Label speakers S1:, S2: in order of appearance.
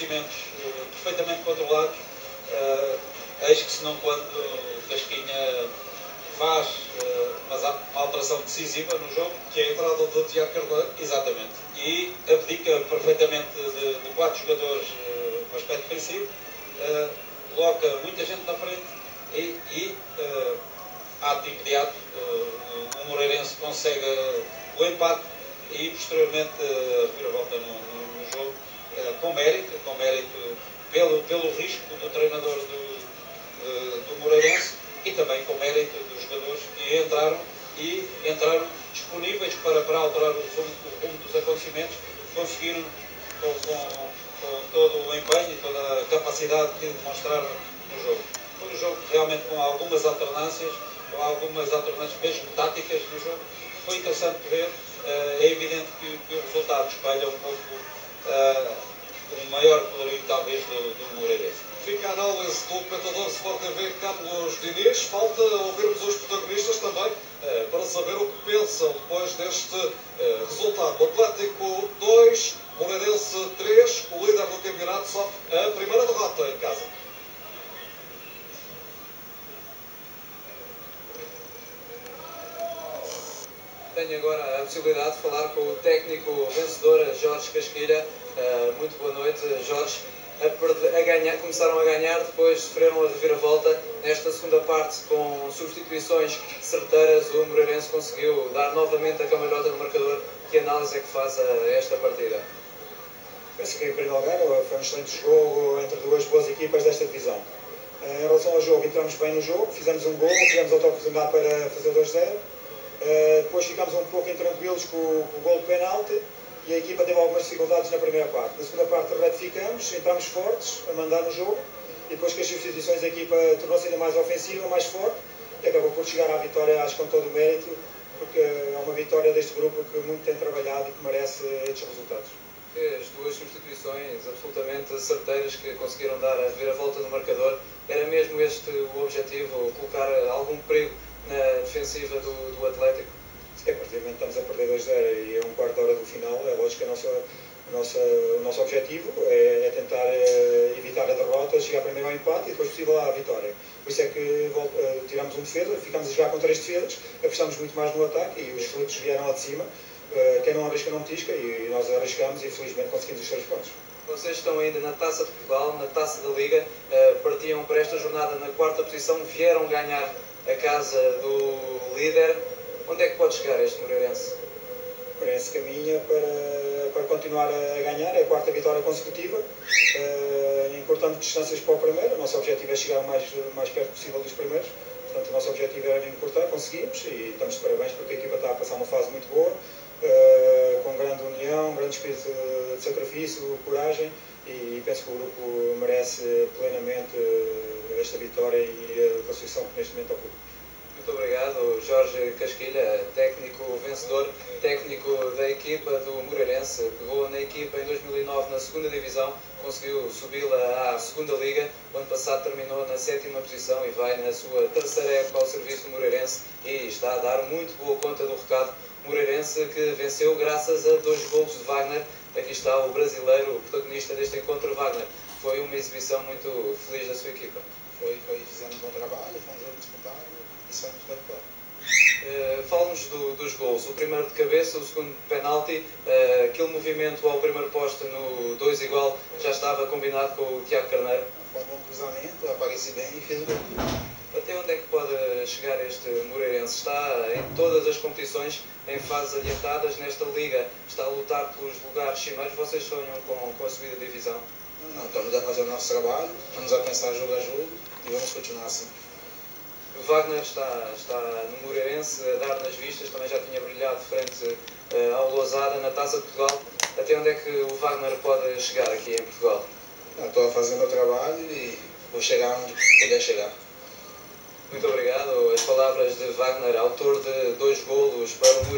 S1: Investimentos uh, perfeitamente controlados, uh, eis que senão quando Casquinha faz uh, uma alteração decisiva no jogo,
S2: que é a entrada do Tiago Carvalho,
S1: exatamente, e abdica perfeitamente de, de quatro jogadores uh, no aspecto defensivo, uh, coloca muita gente na frente e, e uh, ato imediato uh, o Moreirense consegue o empate e posteriormente a volta no, no, no jogo com mérito, com mérito pelo, pelo risco do treinador do, do Moreirense e também com mérito dos jogadores que entraram e entraram disponíveis para, para alterar o rumo, o rumo dos acontecimentos, conseguiram com, com, com, todo o empenho e toda a capacidade que demonstraram no jogo. Foi um jogo realmente com algumas alternâncias, com algumas alternâncias mesmo táticas no jogo. Foi interessante ver, eh, é evidente que, que o resultado espelha um pouco uh, o maior poderio talvez do, do Moreirense.
S2: Fica a análise do comentador Sport TV Carlos Diniz. Falta ouvirmos os protagonistas também eh, para saber o que pensam depois deste eh, resultado. Atlético 2, Moreirense 3, o líder do campeonato sofre a primeira derrota em casa.
S3: Tenho agora a possibilidade de falar com o técnico vencedor Jorge Casquilha. Uh, muito boa noite, Jorge. A, ganhar, começaram a ganhar, depois sofreram a reviravolta. Nesta segunda parte, com substituições certeiras, o Moreirense conseguiu dar novamente a camalhota no marcador. Que análise é que faz a esta partida?
S4: Penso que, em primeiro lugar, foi um excelente jogo entre duas boas equipas desta divisão. Eh, em relação ao jogo, entramos bem no jogo, fizemos um gol, tivemos outra oportunidade para fazer 2-0 Uh, depois ficámos um pouco intranquilos com, com o gol de penalti e a equipa teve algumas dificuldades na primeira parte. Na segunda parte retificamos, entramos fortes a mandar no jogo e depois com as substituições a equipa tornou-se ainda mais ofensiva, mais forte e acabou por chegar à vitória, acho com todo o mérito, porque é uma vitória deste grupo que muito tem trabalhado e que merece estes resultados.
S3: As duas substituições absolutamente certeiras que conseguiram dar a ver a volta no marcador, era mesmo este o objetivo, colocar algum perigo na defensiva do, do Atlético?
S4: Sim, a partir do momento estamos a perder 2-0 e é um quarto de hora do final, é lógico que a nossa, a nossa, o nosso objetivo é, é tentar é, evitar a derrota, chegar primeiro ao empate e depois possível à vitória. Por isso é que uh, tiramos um defesa, ficamos a jogar com três defesas, apostamos muito mais no ataque e os frutos vieram lá de cima. Uh, quem não arrisca não tisca e nós arriscamos e felizmente conseguimos os três pontos.
S3: Vocês estão ainda na Taça de Portugal, na Taça da Liga, partiam para esta jornada na quarta posição, vieram ganhar a casa do líder. Onde é que pode chegar este Moreirense?
S4: Moreirense caminha para, para continuar a ganhar, é a quarta vitória consecutiva, uh, encurtando distâncias para o primeiro. O nosso objetivo é chegar o mais, mais perto possível dos primeiros. Portanto, o nosso objetivo era encurtar, conseguimos e estamos de parabéns porque a equipa está a passar uma fase muito boa, uh, com grande união, grande espírito sacrifício, coragem e penso que o grupo merece plenamente esta vitória e a classificação que neste momento ocupa.
S3: Muito obrigado, Jorge Casquilha, técnico vencedor, técnico da equipa do Moreirense, pegou na equipa em 2009 na segunda divisão, conseguiu subi-la à segunda liga, o ano passado terminou na sétima posição e vai na sua terceira época ao serviço do Moreirense e está a dar muito boa conta do recado Moreirense que venceu graças a dois golos de Wagner. Aqui está o brasileiro, o protagonista deste encontro, Wagner. Foi uma exibição muito feliz da sua equipa.
S5: Foi, foi fizemos um bom trabalho, foi um jogo disputado e saímos da vitória.
S3: Uh, Fala-nos do, dos gols. O primeiro de cabeça, o segundo de penalti. Uh, aquele movimento ao primeiro posto no 2 igual já estava combinado com o Tiago Carneiro.
S5: Foi um bom cruzamento, apareci bem e fiz o gol.
S3: Até onde é que pode chegar este Moreirense? Está em todas as competições, em fases adiantadas, nesta liga, está a lutar pelos lugares cimeiros. Vocês sonham com, com a subida de divisão?
S5: Não, não, estamos a fazer o nosso trabalho, estamos a pensar jogo a jogo e vamos continuar assim.
S3: O Wagner está, está no Moreirense a dar nas vistas, também já tinha brilhado frente uh, ao Lousada na Taça de Portugal. Até onde é que o Wagner pode chegar aqui em Portugal?
S5: Estou a fazer o meu trabalho e vou chegar onde puder chegar.
S3: Muito obrigado. As palavras de Wagner, autor de dois golos para o